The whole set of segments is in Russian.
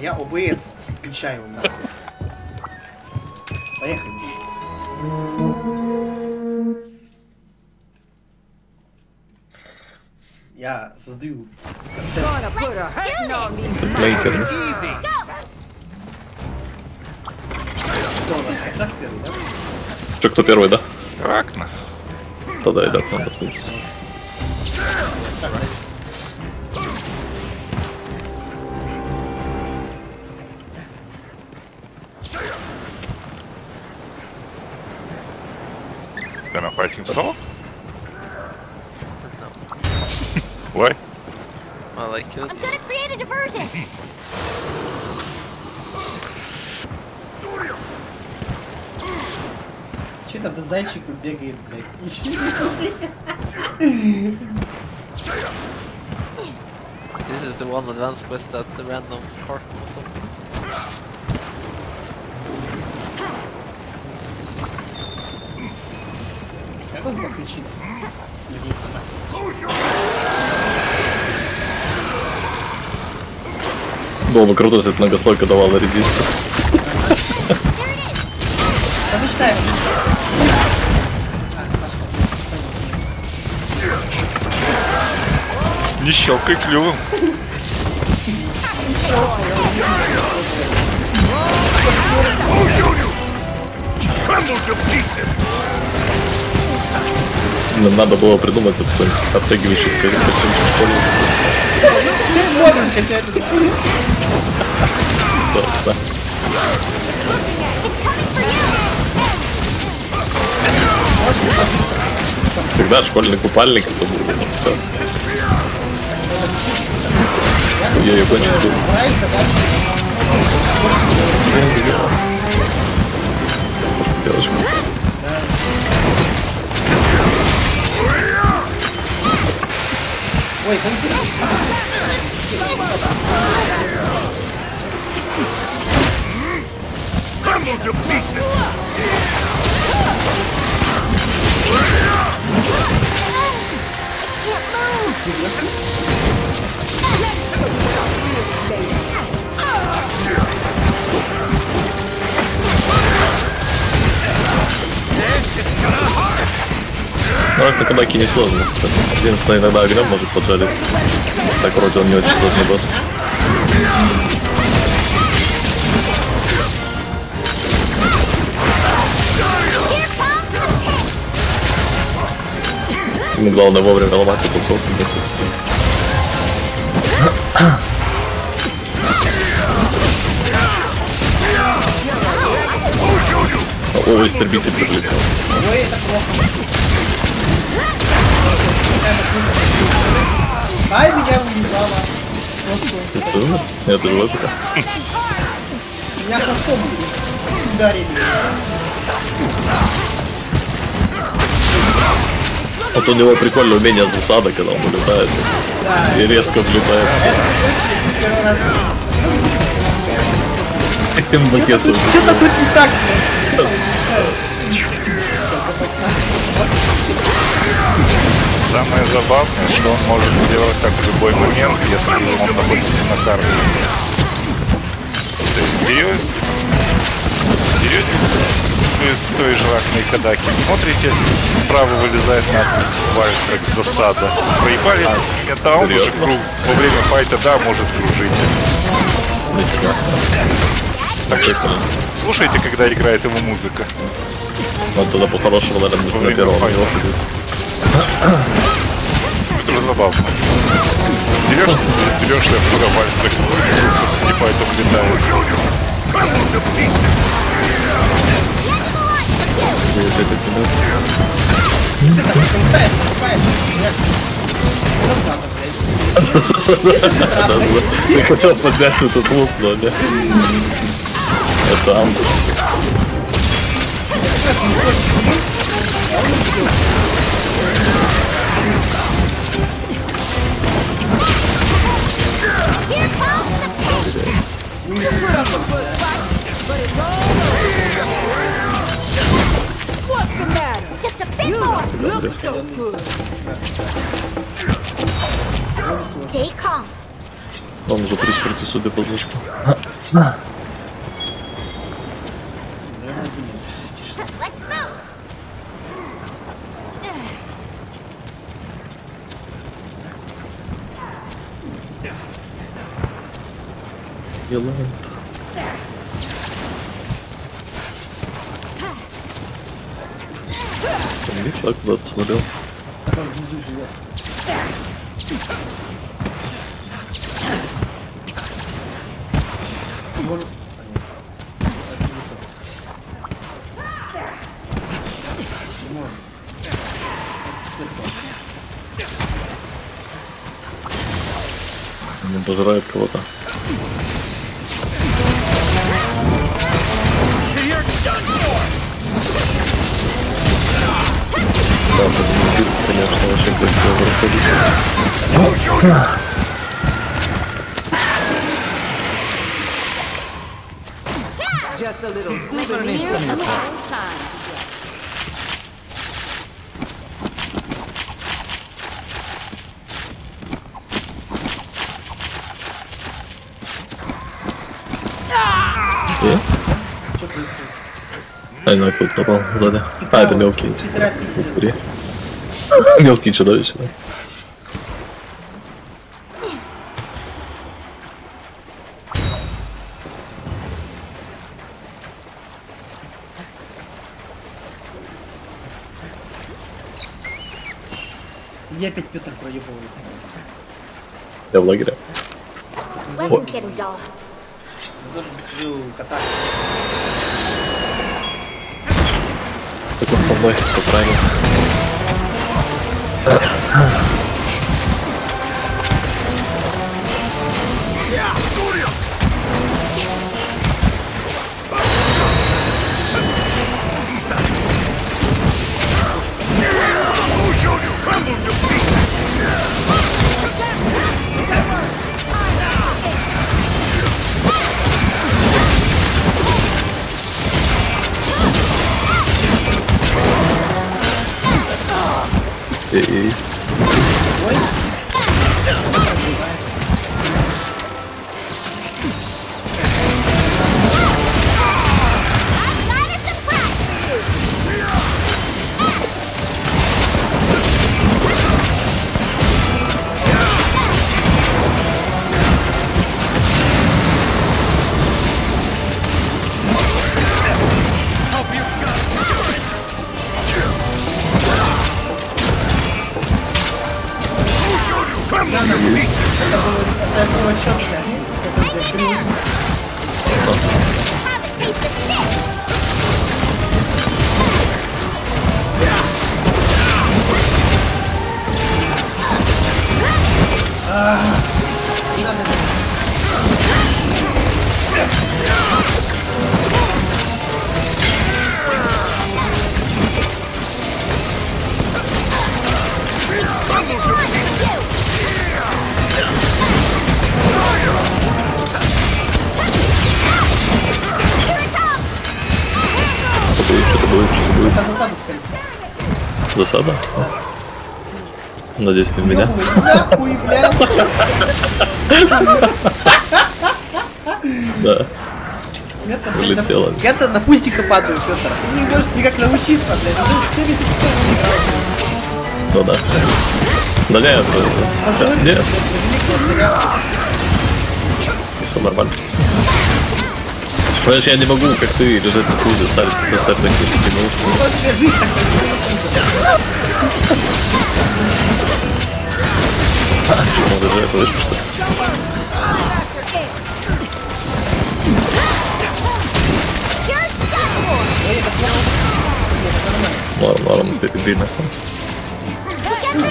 Я ОБС включаю нахуй. Поехали. Я создаю Мейкер. Что у нас концерт первый, да? Че, кто первый, да? Ракна. Тогда идет, надо птица. Шаг дальше. Gonna fight himself? Why? I like it. I'm gonna create a diversion. Что это за зайчик тут бегает, блядь? This is the one advanced quest at the random spark or something. Он покричит? Людей Было бы круто, если бы многослойка давала мы читаем. А, Сашка, Не щелкай надо было придумать тут какой-нибудь обтягивающий пользоваться. Смотрим, скачать это. Да, да. Когда школьный купальник, это просто... Я ее кончил. Прайс, да, Девочка. Ой, да интересно. Ну, это кадаки не сложно, кстати. Единственное, иногда огнем может поджарить. Так вроде он не очень сложный босс. Ему главное вовремя ломать эту толку. О, истребитель прилетел. Ой, это плохо. Ай, меня? Нет, ты живой пока. Меня хвостом ударили. Вот у него прикольное умение засада, когда он вылетает Да. и резко влетает. Что-то тут не так. Самое забавное, что он может сделать так в любой момент, если он находится на карте. То есть берет, берете с, с той же ракной кадаки, смотрите, справа вылезает надпись Вальстрек засада. Проебали это, он уже круг, во время файта, да, может кружить. Так что слушайте, когда играет ему музыка. Вот туда по-хорошему, наверное, Во на первом файта. Это уже забавно. Берешь, берешь туда Вальстрек, и поэтому летает. Засада, блядь. Ты хотел поднять этот лук, но нет. Это амбуш. Look so good. Stay calm. Он уже при смерти, судя по звуку. Весла куда-то смотрел. Там внизу живет. Кто? Он пожирает кого-то. Да, вирус, конечно, очень красиво проходит. Just a little souvenir of old time. Происходит? А, на кто попал сзади. А, это мелкие. Петра пиздец. Мелкие чудовища, да? Где опять Петр проебывается? Я жил кота. Так он со мной, все правильно. 嗯 И Not Это засада, скорее всего. Засада? Надеюсь, не в меня. Нахуй, блядь. Да. Это, Улетела. Я-то на пустика падаю, Петр. Ты не можешь никак научиться, блядь. Уже 70 часов не играл. Ну да. Да нет, это- Нет, великого царя. все нормально. Понимаешь, я не могу, как ты, лежать на пузе, ставить концерт на книжке, не могу. Вот такая. Почему даже это слышишь, что. Норм, норм, перебили. Together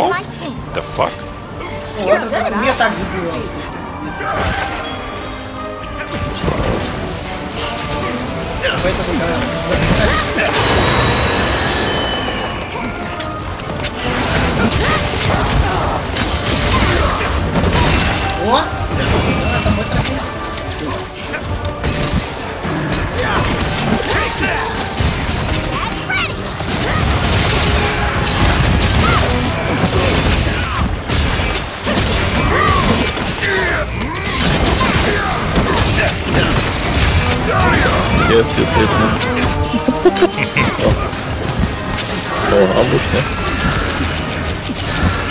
together. The fuck? О, это так- Мне так же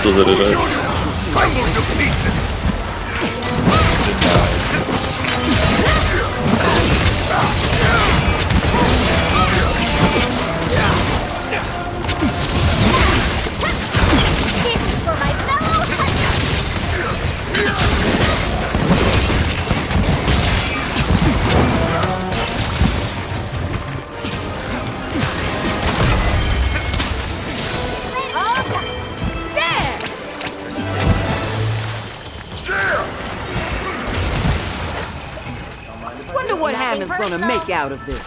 Кто заряжается? gonna personal. make out of this.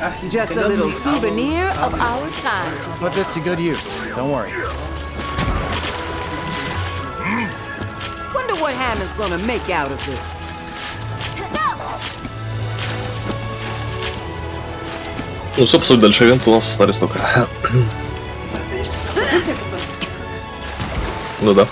Ah, he's Just a gonna little be- souvenir of our time. Put this to good use. Don't worry. Wonder what Hammond's gonna make out of this. Ну, все, по сути, дальше ивент у нас остались только. Событие, которое- Ну да.